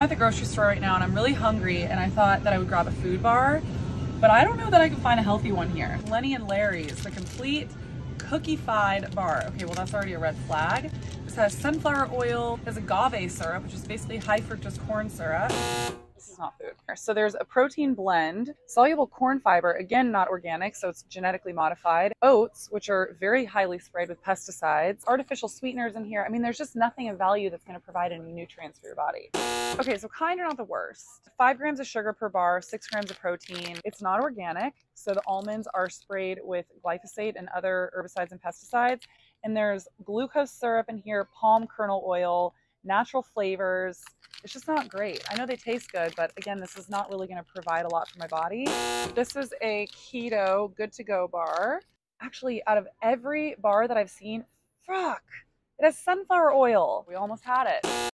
I'm at the grocery store right now and I'm really hungry and I thought that I would grab a food bar, but I don't know that I can find a healthy one here. Lenny and Larry's, the complete cookie-fied bar. Okay, well that's already a red flag. This has sunflower oil, has agave syrup, which is basically high fructose corn syrup. This is not food. So there's a protein blend, soluble corn fiber, again not organic, so it's genetically modified, oats, which are very highly sprayed with pesticides, artificial sweeteners in here. I mean, there's just nothing of value that's going to provide any nutrients for your body. Okay, so kind of not the worst. Five grams of sugar per bar, six grams of protein. It's not organic, so the almonds are sprayed with glyphosate and other herbicides and pesticides. And there's glucose syrup in here, palm kernel oil, natural flavors. It's just not great. I know they taste good, but again, this is not really going to provide a lot for my body. This is a keto good to go bar. Actually, out of every bar that I've seen, fuck, it has sunflower oil. We almost had it.